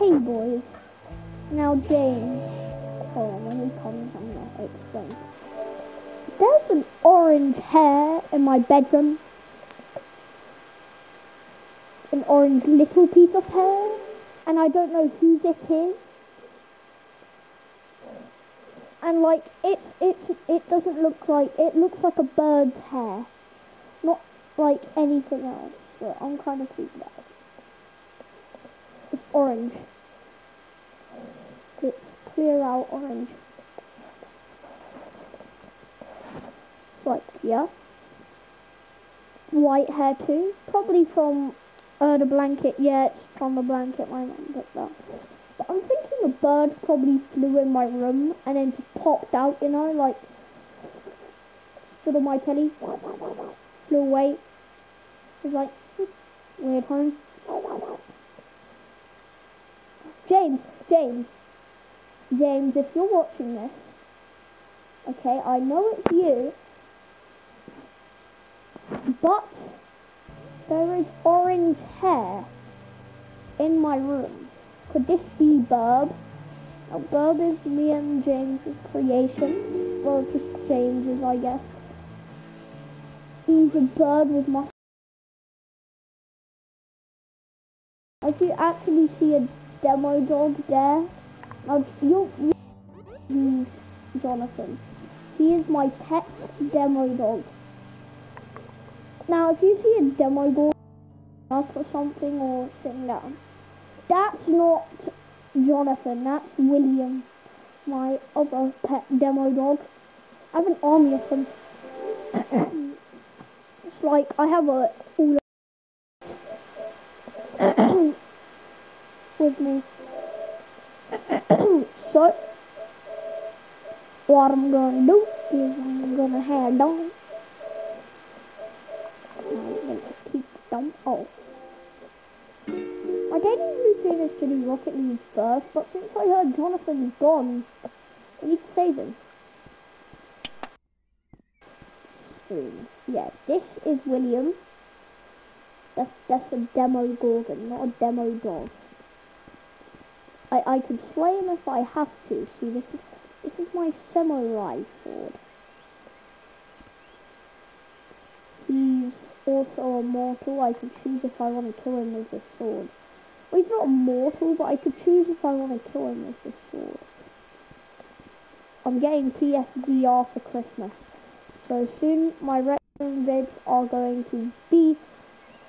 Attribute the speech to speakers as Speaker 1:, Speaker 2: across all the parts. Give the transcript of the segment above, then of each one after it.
Speaker 1: Hey boys. Now James. Hold on, when he comes I'm gonna explain. There's an orange hair in my bedroom. An orange little piece of hair. And I don't know whose it is. And like it's it's it doesn't look like it looks like a bird's hair. Not like anything else. But I'm kind of freaked out. Orange. It's clear out orange. Like, yeah. White hair too. Probably from uh, the blanket. Yeah, it's from the blanket my mum up. But I'm thinking a bird probably flew in my room and then just popped out, you know, like stood on my telly, flew away. It was like, hmm, weird home. James, James, James, if you're watching this, okay, I know it's you, but there is orange hair in my room. Could this be Burb? Now, Burb is me and James's creation. Well, just James's, I guess. He's a bird with my... If you actually see a demo dog there, now you, Jonathan. He is my pet demo dog. Now, if you see a demo dog up or something or sitting down, that's not Jonathan, that's William, my other pet demo dog. I have an army of them. it's like I have a with me. so, what I'm gonna do is I'm gonna head on. I'm gonna keep them off. I didn't really finish to do Rocket League first, but since I heard Jonathan's gone, I need to save him. Screen. Yeah, this is William. That's that's a Demogorgon, not a demo dog. I I could slay him if I have to. See, this is this is my samurai sword. He's also a mortal. I can choose if I want to kill him with this sword. Well, he's not a mortal, but I could choose if I want to kill him with this sword. I'm getting PSVR for Christmas. So soon my retro vids are going to be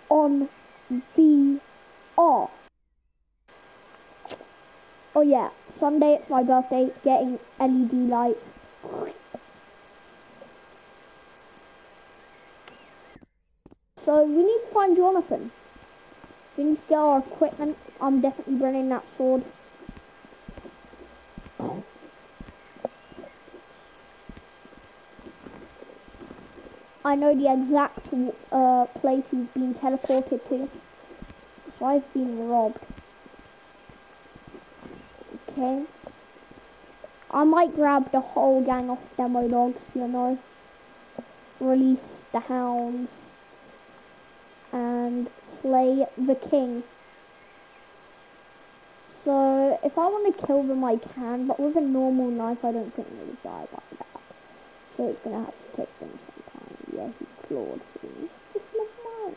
Speaker 1: on VR. Oh yeah, Sunday it's my birthday, getting LED lights. So we need to find Jonathan. We need to get our equipment. I'm definitely bringing that sword. I know the exact uh, place he's been teleported to. So I've been robbed. Okay. I might grab the whole gang of demo dogs, you know. Release the hounds. And slay the king. So, if I want to kill them, I can, but with a normal knife, I don't think they would die like that. So it's going to have to take them some time. Yeah, he clawed through. Just never mind.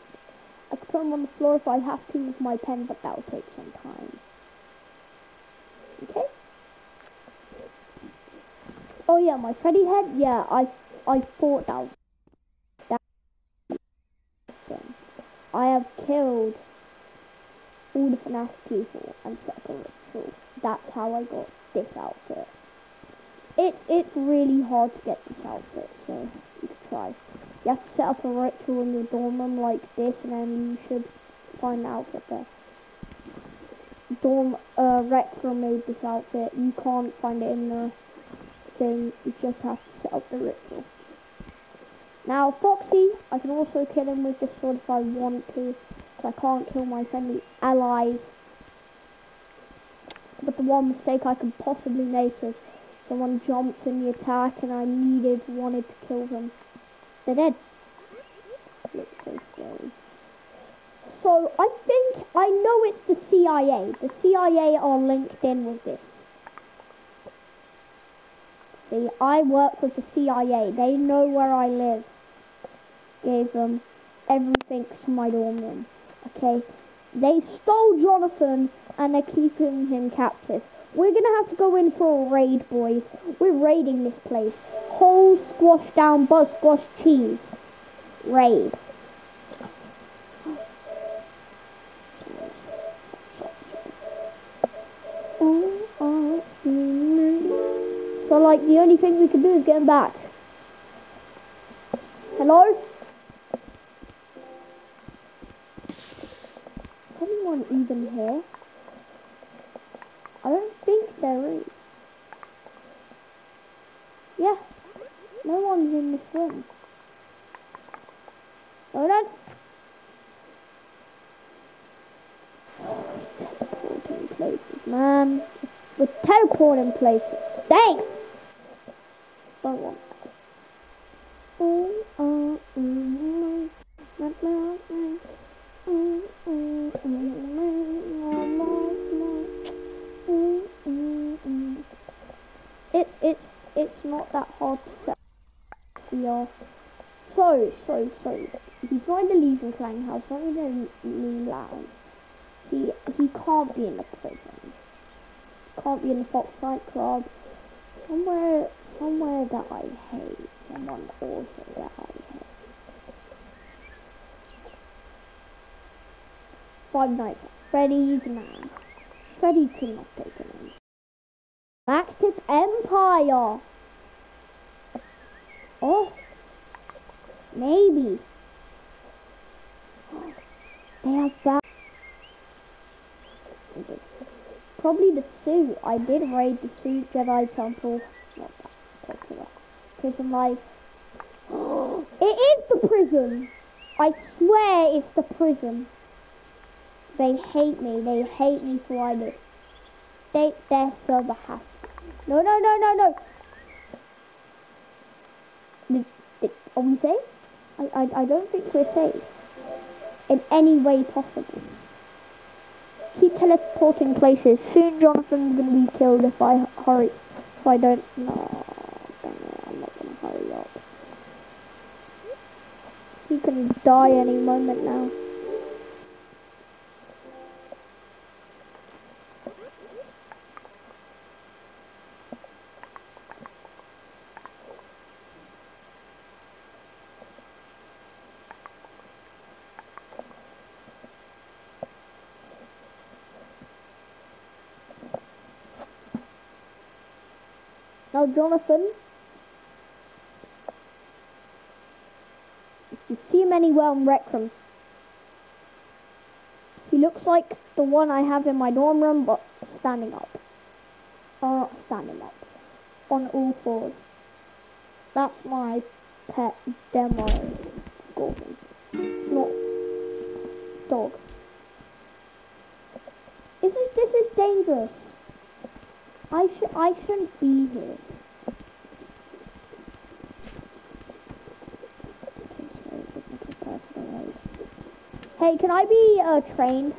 Speaker 1: I could put him on the floor if I have to with my pen, but that will take some time. Okay? Oh yeah, my Freddy head, yeah, I I fought that. that I have killed all the FNAF people and set up a ritual. That's how I got this outfit. It, it's really hard to get this outfit, so you can try. You have to set up a ritual in your dorm room like this, and then you should find the outfit there. Dorm, uh, made this outfit. You can't find it in the thing. You just have to set up the ritual. Now, Foxy, I can also kill him with this sword if I want to. because I can't kill my friendly allies. But the one mistake I could possibly make is someone jumps in the attack and I needed, wanted to kill them. They're dead. Look scary. So I think I know it's the CIA. The CIA are linked in with this. See, I work with the CIA. They know where I live. Gave them everything to my dorm room. Okay? They stole Jonathan and they're keeping him captive. We're gonna have to go in for a raid, boys. We're raiding this place. Whole squash down, buzz squash cheese. Raid. So like the only thing we can do is get him back. Hello? Is anyone even here? I don't think there is. Yeah, no one's in this room. Hold on. Teleporting places, man. We're teleporting places. Dang! Don't. It's not that hard to set. Yeah. So so so he's going to leave the clan house. Not in the lounge. He he can't be in the prison. Can't be in the Fox Fight Club. Somewhere somewhere that I hate. Someone also that I hate. Five Nights at Freddy's man. Freddy could not take him. Galactic Empire. Oh, maybe. They have that. Probably the I did raid the suit Jedi Temple. Not that popular. Prison life. it is the prison. I swear it's the prison. They hate me. They hate me for I do. They, their server has. No, no, no, no, no. Did, did, are we safe? I, I, I don't think we're safe. In any way possible. Keep teleporting places. Soon Jonathan's gonna be killed if I hurry. If I don't. No, I'm not gonna hurry up. He can die any moment now. Jonathan, you see him anywhere on he looks like the one I have in my dorm room, but standing up. Or not standing up. On all fours. That's my pet demo golden. Not dog. This is, this is dangerous. I should I shouldn't be here. Hey, can I be uh, trained?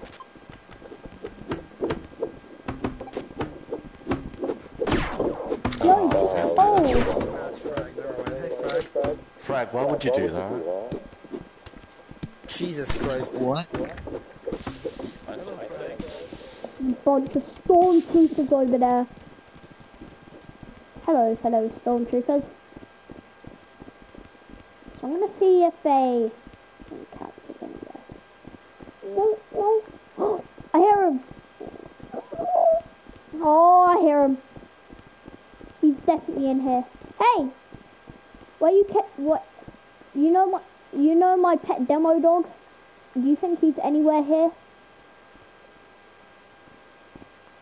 Speaker 1: Yo, oh,
Speaker 2: Frag, why would you do that?
Speaker 3: Jesus Christ, what?
Speaker 1: Bunch of stormtroopers over there. Hello, fellow stormtroopers. So I'm gonna see if they can capture them there. Oh, oh, oh, I hear him. Oh, I hear him. He's definitely in here. Hey, where you kept what? You know my, you know my pet demo dog. Do you think he's anywhere here?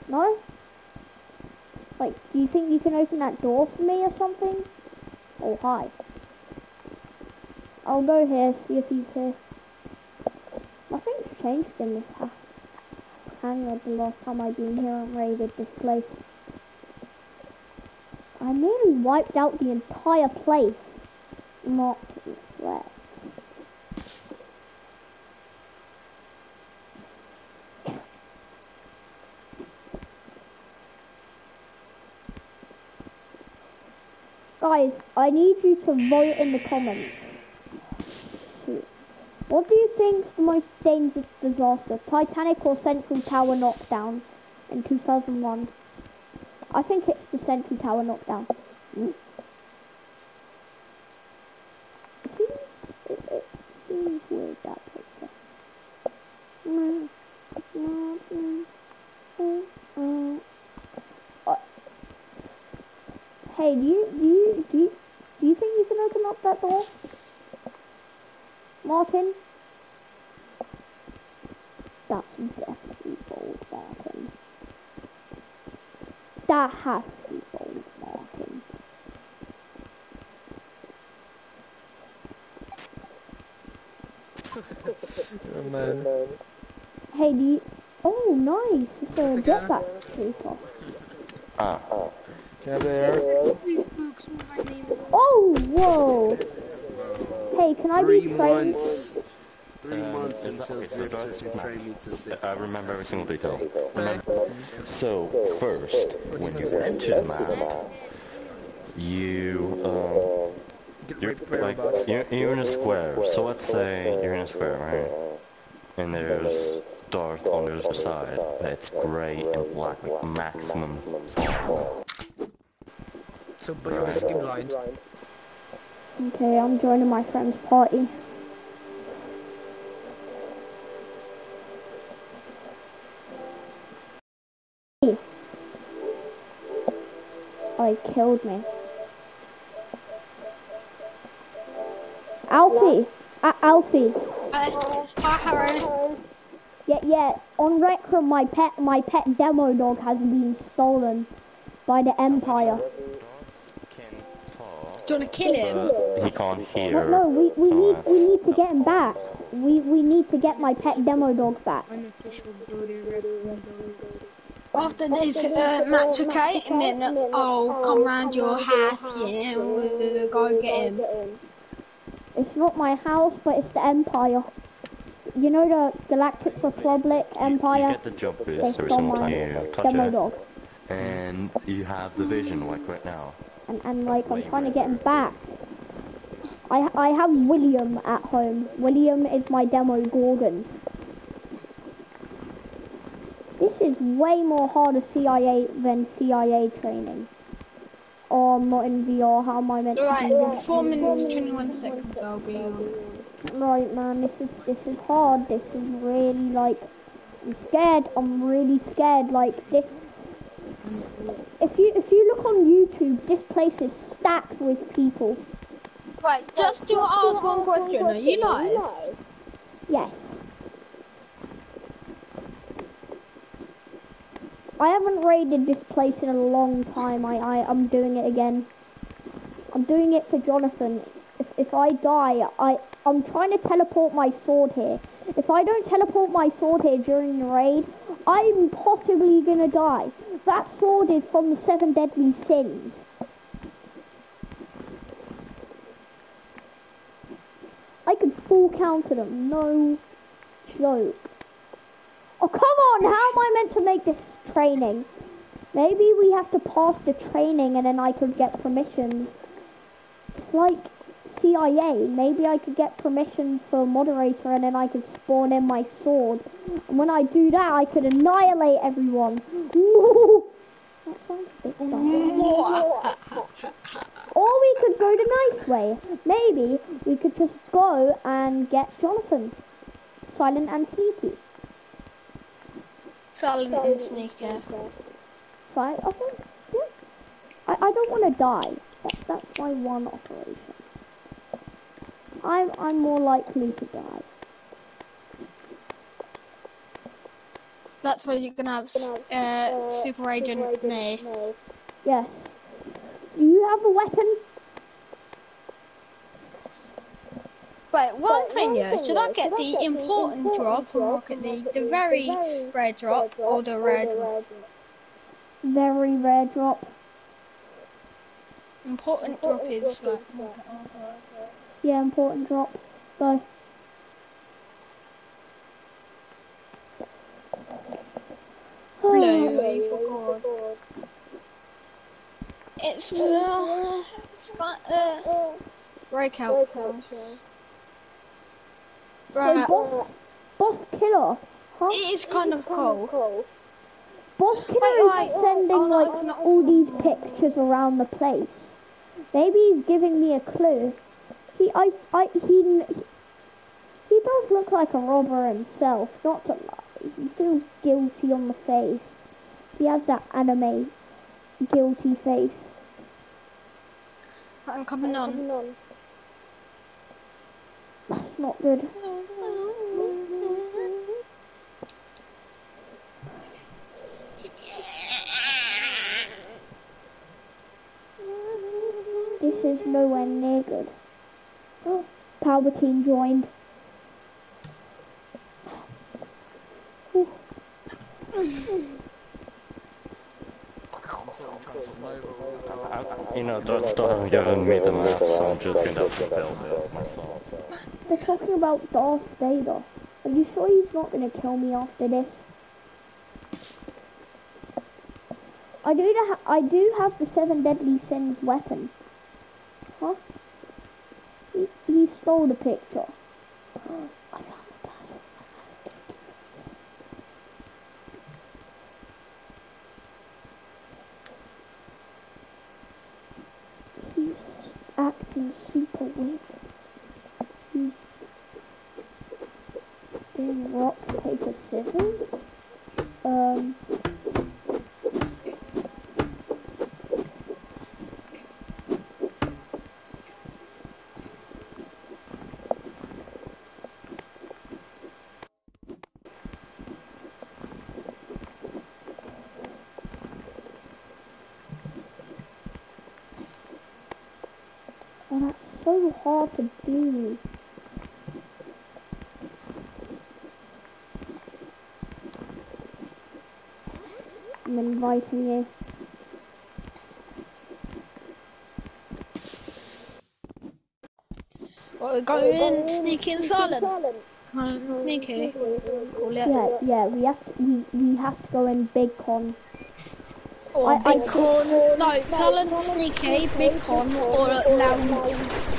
Speaker 1: No? Like, do you think you can open that door for me or something? Oh, hi. I'll go here, see if he's here. Nothing's changed in this house. Hangar the last time I've been here and raided this place. I nearly wiped out the entire place. Not to swear. Guys, I need you to vote in the comments. What do you think's the most dangerous disaster? Titanic or Central Tower knockdown in 2001? I think it's the Central Tower knockdown. It seems, it, it seems weird that picture. Hey, do you, do you, do you think you can open up that door? Martin? That's definitely bold, Martin. That has to be bold, Martin.
Speaker 3: Oh man.
Speaker 1: Hey, do you... Oh, nice. It's a jetpack trooper.
Speaker 2: Ah,
Speaker 3: Yeah, there.
Speaker 1: Oh, whoa. Hey, can I
Speaker 3: Three
Speaker 1: be trained?
Speaker 3: months. Three
Speaker 2: Um,
Speaker 3: months until
Speaker 2: okay? So
Speaker 3: zero
Speaker 2: that's-
Speaker 3: to train me to sit.
Speaker 2: I remember every single detail. Remember. So, first, when you enter the map, you, um, you're,
Speaker 3: to prepare
Speaker 2: like, you're, you're in a square. So let's say you're in a square, right? And there's Darth on the other side. That's gray and black, like maximum.
Speaker 3: So, but you're basically blind.
Speaker 1: Okay, I'm joining my friend's party. Oh, he killed me. Alfie! A- Alfie!
Speaker 4: Uh, Harry.
Speaker 1: Yeah, yeah, on record my pet, my pet demo dog has been stolen by the Empire.
Speaker 2: Can talk,
Speaker 4: Do you want to kill him?
Speaker 2: but he can't
Speaker 1: No,
Speaker 2: hear.
Speaker 1: no, we, we need, we need to get him back. We, we need to get my pet demo dog back.
Speaker 4: After this uh, match, okay? And then uh, I'll come round your house, yeah, and we'll go get him.
Speaker 1: It's not my house, but it's the Empire. You know the Galactic Republic
Speaker 2: You
Speaker 1: Empire?
Speaker 2: get the jump
Speaker 1: They
Speaker 2: boost every
Speaker 1: stole
Speaker 2: single time
Speaker 1: my
Speaker 2: you touch
Speaker 1: demo
Speaker 2: it,
Speaker 1: dog.
Speaker 2: and you have the vision like right now.
Speaker 1: And, and like, I'm trying to get him back. I, I have William at home. William is my Demogorgon. This is way more harder CIA than CIA training. Oh, I'm not in VR. How am I meant to
Speaker 4: Right,
Speaker 1: do this?
Speaker 4: 4 minutes 21 seconds I'll be on.
Speaker 1: Right, man, this is this is hard. This is really like I'm scared. I'm really scared. Like this. If you if you look on YouTube, this place is stacked with people.
Speaker 4: Right, just to ask one question, are you live?
Speaker 1: Yes. I haven't raided this place in a long time. I, I I'm doing it again. I'm doing it for Jonathan. If if I die, I I'm trying to teleport my sword here. If I don't teleport my sword here during the raid, I'm possibly gonna die. That sword is from the seven deadly sins. I could full counter them. No joke. Oh, come on! How am I meant to make this training? Maybe we have to pass the training and then I could get permissions. It's like CIA. Maybe I could get permission for moderator and then I could spawn in my sword. And when I do that, I could annihilate everyone. Ooh. That sounds a bit sad. Or we could go the nice way. Maybe we could just go and get Jonathan. Silent and sneaky.
Speaker 4: Silent and sneaker.
Speaker 1: So I, I think, yeah. I, I don't want to die. That, that's my one operation. I'm, I'm more likely to die.
Speaker 4: That's where you're gonna have uh, Super Agent me.
Speaker 1: Yes. Do you have a weapon?
Speaker 4: Wait, one thing yeah, should I get the important drop from Rocket League, the very rare drop, or the rare drop?
Speaker 1: Very rare drop.
Speaker 4: Important drop is like,
Speaker 1: Yeah, important drop. So.
Speaker 4: blue, for God. It's, uh, It's got uh, breakout force. Right.
Speaker 1: Boss, Boss Killer. Huh?
Speaker 4: It is kind of cool.
Speaker 1: Boss Killer
Speaker 4: Wait,
Speaker 1: is
Speaker 4: wait.
Speaker 1: sending
Speaker 4: Oh,
Speaker 1: like all these pictures around the place. Maybe he's giving me a clue. He, I, I, he, he does look like a robber himself. Not to lie, he feels guilty on the face. He has that anime guilty face.
Speaker 4: I'm coming on.
Speaker 1: That's not good. This is nowhere near good. Oh, Palpatine joined. Ooh,
Speaker 2: I, I, you know, Dot still hasn't given me the map, so I'm just gonna have to build it myself.
Speaker 1: They're talking about Darth Vader. Are you sure he's not going to kill me after this? I do, I do have the seven deadly sins weapon. Huh? Stole the picture. I found the person. He's acting super weird. He's doing rock, paper, scissors. Um. Oh, that's so hard to do. I'm inviting you.
Speaker 4: What, we're going sneaky and silent? Silent and sneaky.
Speaker 1: Yeah, yeah, we have to, we, we have to go in big con.
Speaker 4: Or
Speaker 1: I- I-
Speaker 4: big con. No, silent, sneaky, big con, or loud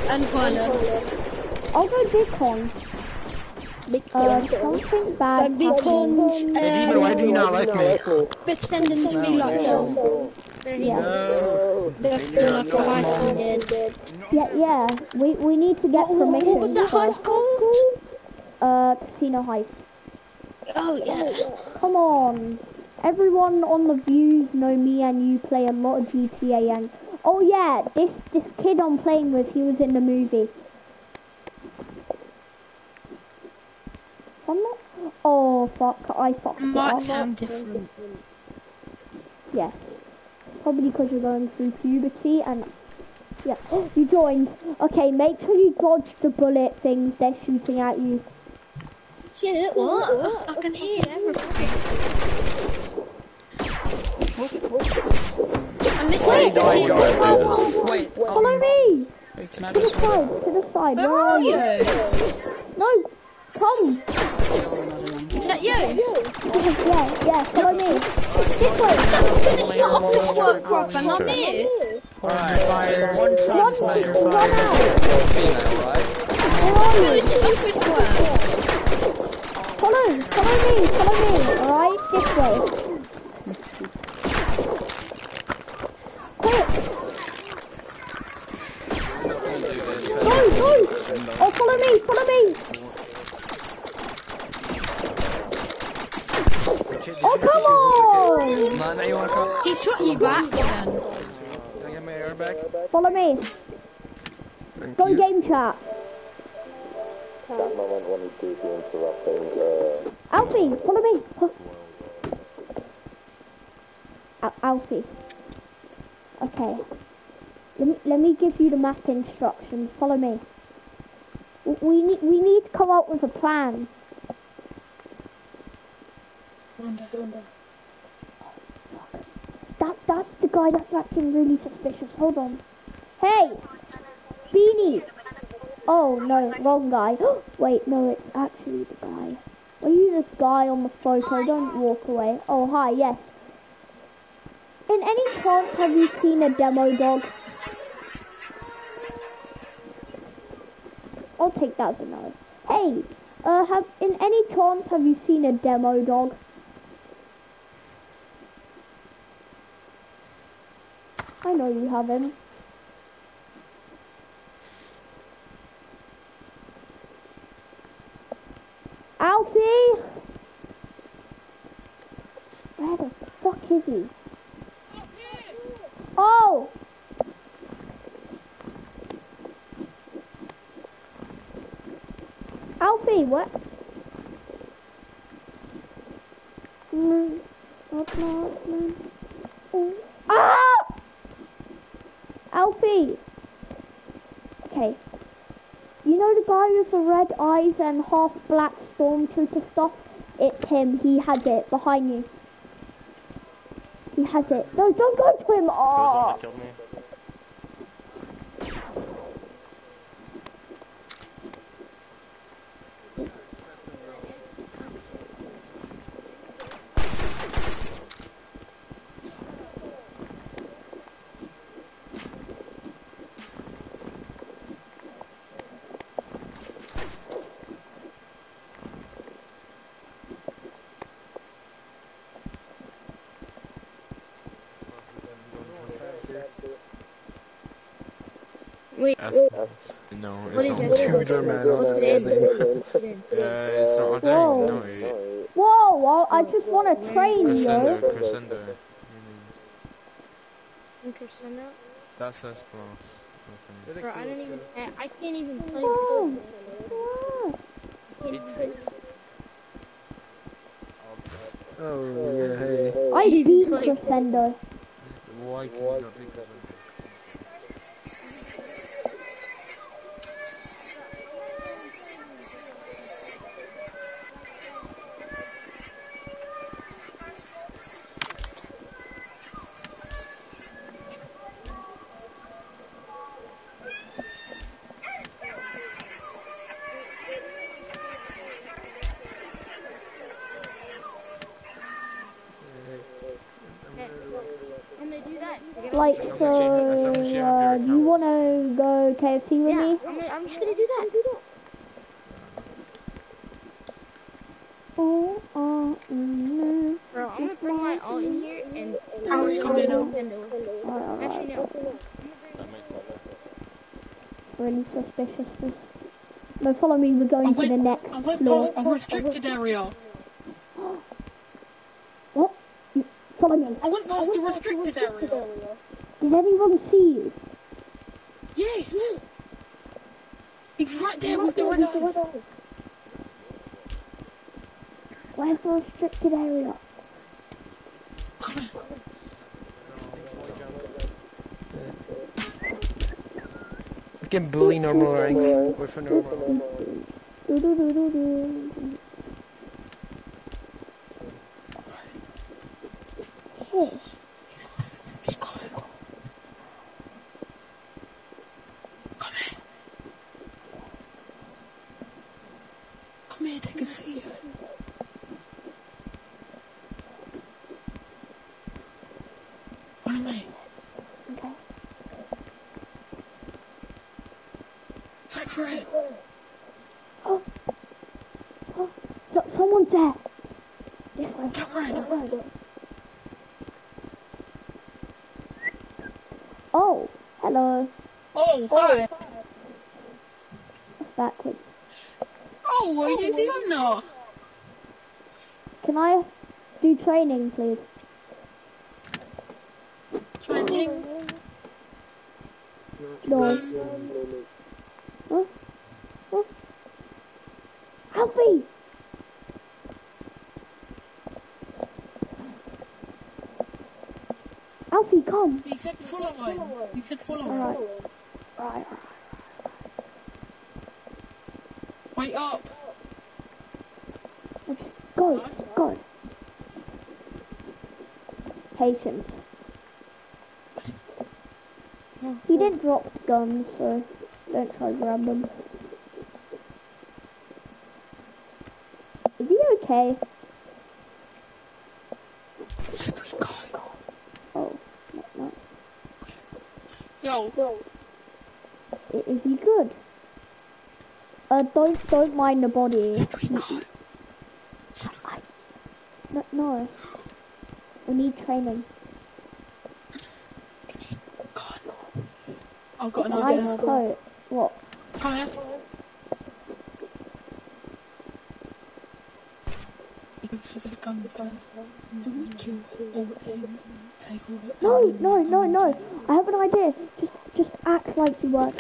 Speaker 4: and violent.
Speaker 1: I'll go big con.
Speaker 4: Big
Speaker 1: Uh,
Speaker 4: con.
Speaker 1: something
Speaker 4: So
Speaker 1: bad
Speaker 4: big cons,
Speaker 3: Hey, Demon, why do you not like me?
Speaker 4: pretending to be like them.
Speaker 1: Yeah,
Speaker 3: No.
Speaker 4: They're like a high school did.
Speaker 1: yeah, yeah. We we need to get
Speaker 4: What,
Speaker 1: permission.
Speaker 4: what was that high school?
Speaker 1: Uh, Casino Heist.
Speaker 4: Oh yeah.
Speaker 1: Come on. Everyone on the views know me and you play a lot of GTA and oh yeah, this this kid I'm playing with, he was in the movie. I'm not. Oh fuck! I fucked it
Speaker 4: Might sound different.
Speaker 1: Yes. Probably because you're going through puberty and yeah. You joined. Okay, make sure you dodge the bullet things they're shooting at you.
Speaker 4: Shit, what? I can hear everything. And this
Speaker 3: Why
Speaker 4: is
Speaker 3: do I join?
Speaker 4: Wait,
Speaker 1: Follow me.
Speaker 3: hey, can I
Speaker 1: To the
Speaker 3: just
Speaker 1: side. To the side.
Speaker 4: where are you?
Speaker 1: No. Come.
Speaker 4: Is that you?
Speaker 1: Yeah, yeah. Follow me. This way.
Speaker 4: Just finished my office work, Rob, and I'm here.
Speaker 3: Alright, fire. One
Speaker 1: Run,
Speaker 3: trans
Speaker 1: run
Speaker 3: fire.
Speaker 1: out.
Speaker 3: Female, right?
Speaker 1: Where are you?
Speaker 4: Finished office work.
Speaker 1: Follow. Follow me. Follow me. All right. This way. Quick. Go, go. Oh, follow me. Follow me. Oh, come on.
Speaker 3: Man, you wanna come?
Speaker 4: He shot you back.
Speaker 3: Can I get my air back?
Speaker 1: Follow me.
Speaker 3: Thank
Speaker 1: Go
Speaker 3: you.
Speaker 1: game chat.
Speaker 5: That moment when you do the interrupting, uh,
Speaker 1: Alfie, follow me. Al- Alfie. Okay. Let me let me give you the map instructions. Follow me. W- We need we need to come up with a plan. That that's the guy that's acting really suspicious. Hold on. Hey, Beanie. Oh no, wrong guy. Wait, no, it's actually the guy. Are you this guy on the photo? Don't walk away. Oh hi, yes. In any chance, have you seen a demo dog? I'll take that as a no. Hey, uh, have in any chance have you seen a demo dog? Know you haven't. Alfie! Where the fuck is he? Oh! Alfie, what? Mm, not, not, mm. Oh. Ah! Alfie! Okay. You know the guy with and half black stormtrooper stuff? It's him. He has it behind you. He has it. No, don't go to him.
Speaker 2: Who was the one
Speaker 1: Oh.
Speaker 2: That killed me?
Speaker 4: Wait,
Speaker 3: no, it's
Speaker 4: is
Speaker 3: not
Speaker 4: it?
Speaker 3: Tudor, man.
Speaker 4: What's
Speaker 3: What's
Speaker 4: the
Speaker 3: his
Speaker 4: name?
Speaker 3: name? Yeah, it's not
Speaker 1: Whoa.
Speaker 3: ordained. No, it,
Speaker 1: Whoa, well, I just want to train you.
Speaker 3: Crescendo, Crescendo.
Speaker 4: Crescendo?
Speaker 3: That's us, boss.
Speaker 4: Bro, I don't even, I, I can't even play
Speaker 1: Whoa.
Speaker 4: Crescendo.
Speaker 1: Whoa.
Speaker 4: I can't even play
Speaker 3: Oh, yeah, hey.
Speaker 1: I
Speaker 4: Even
Speaker 1: beat
Speaker 4: play-
Speaker 1: Crescendo.
Speaker 3: Why can you not be Crescendo?
Speaker 1: Like,
Speaker 3: As
Speaker 1: so,
Speaker 3: you- as long as you have your
Speaker 1: uh, do you want to go KFC with
Speaker 4: Yeah,
Speaker 1: me?
Speaker 4: I'm, I'm just gonna do that.
Speaker 1: Oh, oh, mm,
Speaker 4: Bro, I'm gonna bring my alt in here and
Speaker 6: How are you coming up?
Speaker 4: Nintendo.
Speaker 1: mm.
Speaker 4: Actually, no.
Speaker 2: That makes no sense.
Speaker 1: Really suspicious. No, follow me, we're
Speaker 6: I
Speaker 1: going to the next
Speaker 6: I went
Speaker 1: floor.
Speaker 6: past a restricted area.
Speaker 1: What? Follow me.
Speaker 6: I went past the restricted area.
Speaker 1: Did anyone see you?
Speaker 6: Yes. He's right there with the red eyes.
Speaker 1: Where's the restricted area?
Speaker 3: We can bully normal ranks with a normal.
Speaker 1: Do, do, do, do, do. Hey,
Speaker 6: Be quiet. Come here. Come here, they can see you. Follow me.
Speaker 1: okay.
Speaker 6: Search for it.
Speaker 1: Oh, oh, so, someone's there. This way.
Speaker 6: Get ready.
Speaker 1: Oh, hello.
Speaker 6: Oh.
Speaker 1: That's backwards.
Speaker 6: Oh, what are you doing now?
Speaker 1: Can I do training, please?
Speaker 6: Training.
Speaker 1: No. Um, huh? Huh? Alfie! Alfie, come!
Speaker 6: He said follow him. He said follow him. Wait up.
Speaker 1: Let's go, go. Patience. He didn't drop guns, so don't try to grab them. Is he okay? Oh, no, no.
Speaker 6: Yo,
Speaker 1: I- Is he good? Uh, don't don't mind the body.
Speaker 6: What do we got?
Speaker 1: No, no. We need training.
Speaker 6: God. I've got an
Speaker 1: Nice
Speaker 6: idea.
Speaker 1: coat. What?
Speaker 6: Come here. This is a gun gun. And we kill all of them. Take all of.
Speaker 1: No, no, no, no. I have an idea. Just just act like you work.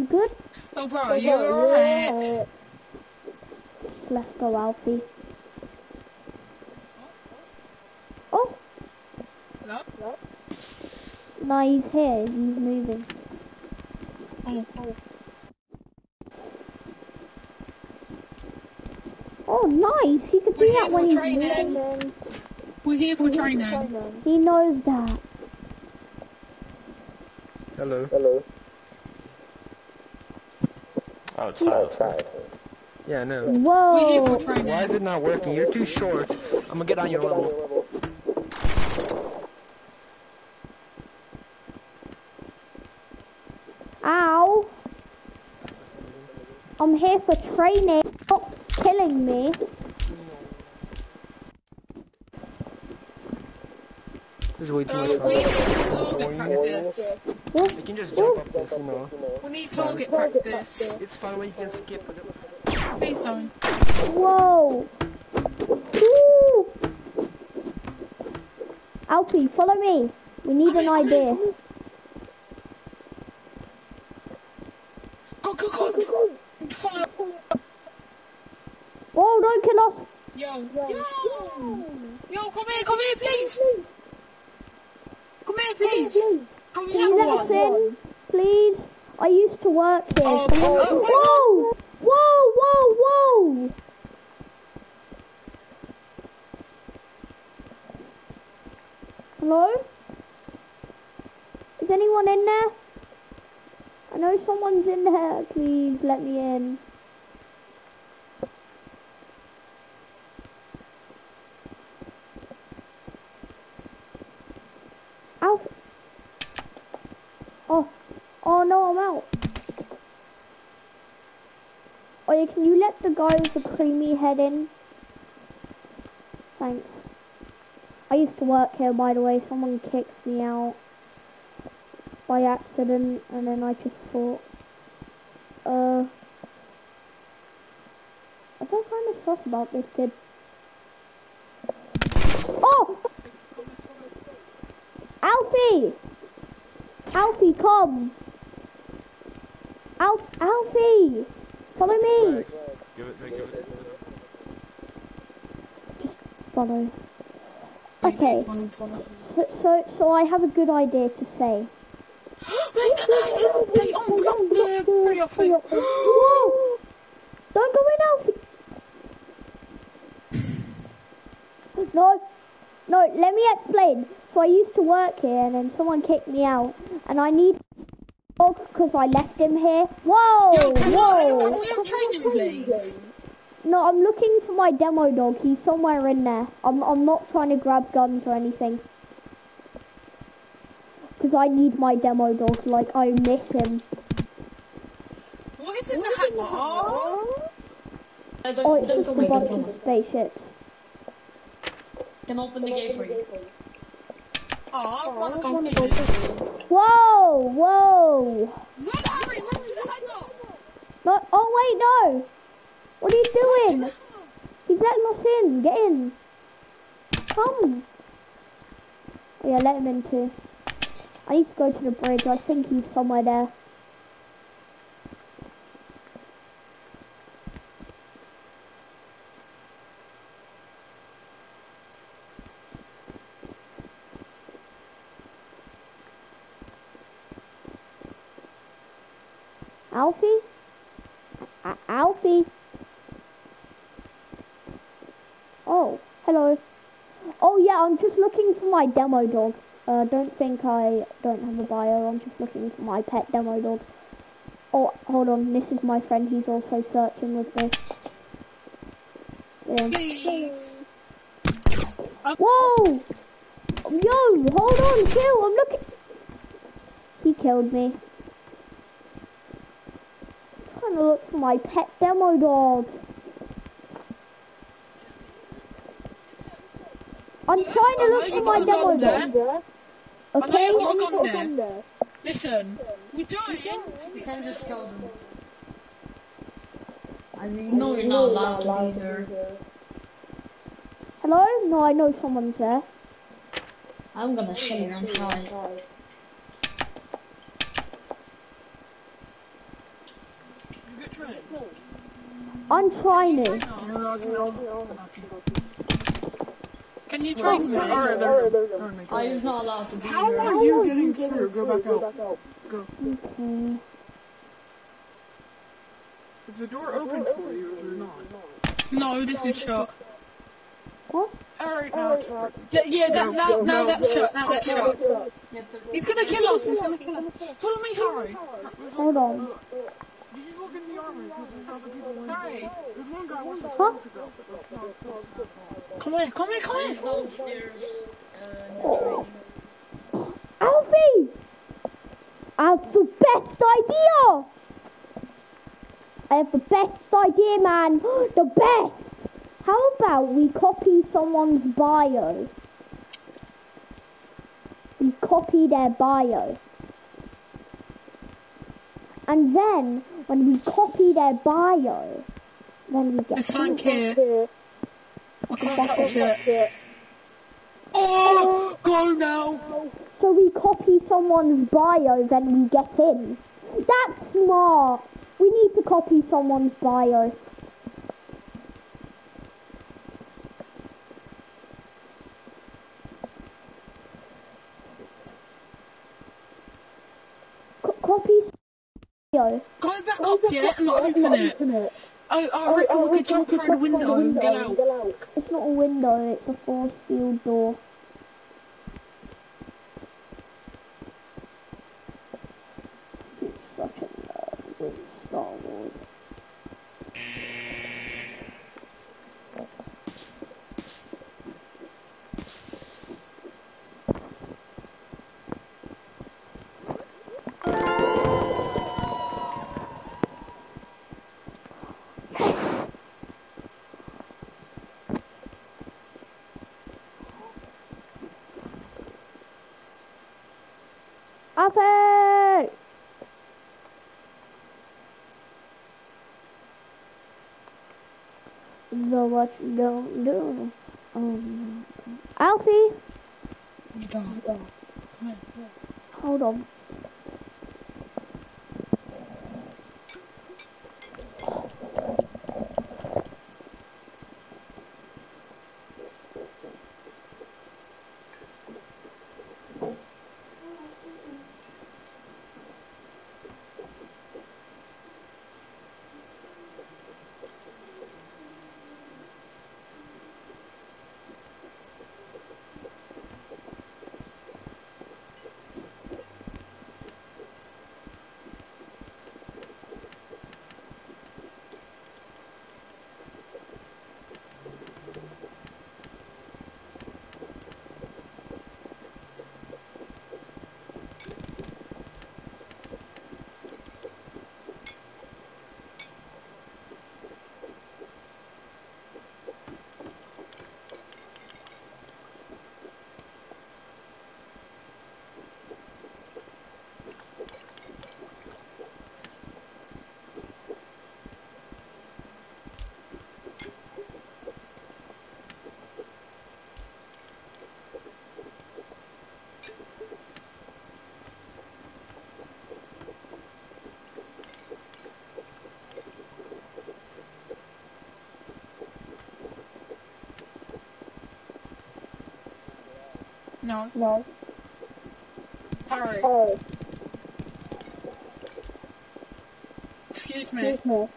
Speaker 1: Good? You good?
Speaker 6: Oh, bro, you alright?
Speaker 1: Let's go, Alfie. Oh,
Speaker 6: Hello?
Speaker 1: no, he's here. He's moving.
Speaker 6: Oh, oh.
Speaker 1: Oh, nice. He could do
Speaker 6: We're
Speaker 1: that
Speaker 6: here
Speaker 1: when
Speaker 6: for
Speaker 1: he's
Speaker 6: training.
Speaker 1: moving.
Speaker 6: We're here for training.
Speaker 1: He knows that.
Speaker 3: Hello.
Speaker 5: Hello.
Speaker 2: Oh, it's Tyler.
Speaker 5: Hi.
Speaker 3: Yeah, no.
Speaker 6: We're here
Speaker 1: Whoa.
Speaker 3: Why is it not working? You're too short. I'm gonna get on your level.
Speaker 1: Ow. I'm here for training. Stop killing me.
Speaker 3: This is way too much
Speaker 6: So, we need
Speaker 3: fun.
Speaker 6: Target practice.
Speaker 3: You can just jump up this, you know.
Speaker 6: We need target practice.
Speaker 3: It's fun when you can skip it.
Speaker 6: Please don't.
Speaker 1: Whoa. Woo. Alfie, follow me. We need an idea.
Speaker 6: Go, go, go! Follow!
Speaker 1: Oh, don't kill us.
Speaker 6: Yo! Yo! Yo, come here, come here, please! Come here, please! Come
Speaker 1: Can
Speaker 6: here,
Speaker 1: you let us
Speaker 6: one!
Speaker 1: in, please? I used to work here.
Speaker 6: Oh,
Speaker 1: Someone-
Speaker 6: oh,
Speaker 1: Whoa! Whoa, whoa, whoa! Hello? Is anyone in there? I know someone's in there. Please let me in. Alf. Oh, oh no, I'm out. Oh yeah, can you let the guy with the creamy head in? Thanks. I used to work here, by the way. Someone kicked me out by accident, and then I just thought, uh, I feel kind of sus about this kid. Oh! Alfie! Alfie, come! Alf, Alfie! Follow me!
Speaker 2: Give it, give it.
Speaker 1: Follow. Okay, so, so, so I have a good idea to say.
Speaker 6: Wait, can I they unblock the prayer thing?
Speaker 1: Don't go in, Alfie! No, no, let me explain. So I used to work here and then someone kicked me out and I need dog because I left him here. Whoa!
Speaker 6: Yo, can
Speaker 1: whoa!
Speaker 6: can we training, please?
Speaker 1: No, I'm looking for my demo dog. He's somewhere in there. I'm, I'm not trying to grab guns or anything. Because I need my demo dog. Like, I miss him.
Speaker 6: What is in the hat? Oh,
Speaker 1: Oh, it's just a bunch of spaceships.
Speaker 7: Can open the gate for you.
Speaker 6: Oh.
Speaker 1: Whoa! Whoa! No, oh, wait, no! What are you doing? He's letting us in. Get in. Come. Yeah, let him in too. I need to go to the bridge. I think he's somewhere there. Alfie? A- Alfie? Oh, hello. Oh yeah, I'm just looking for my demo dog. Uh, don't think I don't have a bio. I'm just looking for my pet demo dog. Oh, hold on. This is my friend. He's also searching with me. Yeah. Whoa! Yo, hold on, kill. I'm looking. He killed me. trying to look for my pet demo dog. I'm trying to look for my demo dog. Okay?
Speaker 6: I know you've got a gun there. Listen, we're dying.
Speaker 7: You can just kill them. I mean, no, you're not allowed to be there.
Speaker 1: Hello? No, I know someone's there.
Speaker 7: I'm gonna sit here inside.
Speaker 6: You.
Speaker 1: I'm trying to.
Speaker 6: Can you train me? Alright, there we go. Alright,
Speaker 7: I is not allowed to be
Speaker 6: How
Speaker 7: there.
Speaker 6: are you getting through? Go back out. Go.
Speaker 1: Okay.
Speaker 6: Is the door open for you or not? No, this is shut.
Speaker 1: What?
Speaker 6: Alright, now it's Yeah, yeah, that, now, now that's shut. Now that's shut. He's gonna kill us. He's gonna kill us. Follow me, Harry.
Speaker 1: Hold on.
Speaker 6: Did you look in the armory? Because there's other people in there. Hey, there's one guy wants to
Speaker 1: Huh?
Speaker 6: to go. Come here, come here, come here.
Speaker 7: He's downstairs. Uh,
Speaker 1: Alfie! I have the best idea! I have the best idea, man! The best! How about we copy someone's bio? We copy their bio. And then, when we copy their bio, then we get
Speaker 6: There's something here. I can't. Oh, go now.
Speaker 1: So we copy someone's bio, then we get in. That's smart. We need to copy someone's bio. Co- copy bio.
Speaker 6: Go back up here and not open it. I, I oh, reckon we oh, could jump through the window and get out.
Speaker 1: It's not a window, it's a force field door. Alfie! So what you don't do? Um, Alfie,
Speaker 6: You don't. Come here.
Speaker 1: hold on.
Speaker 6: No.
Speaker 1: No.
Speaker 6: Harry. Excuse me.
Speaker 1: me.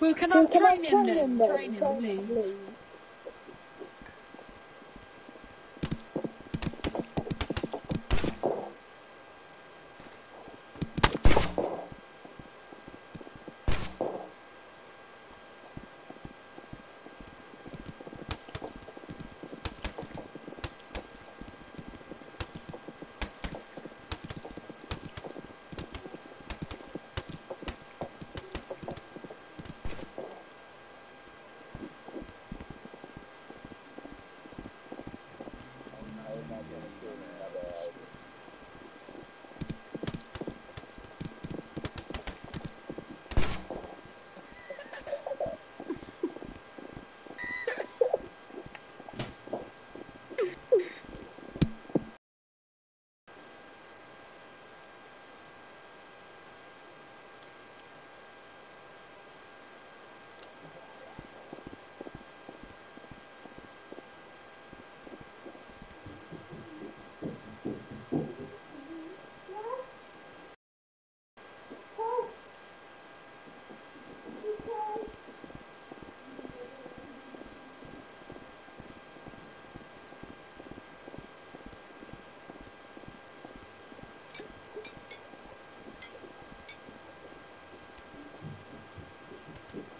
Speaker 6: Well, can I train him then? Train him, please.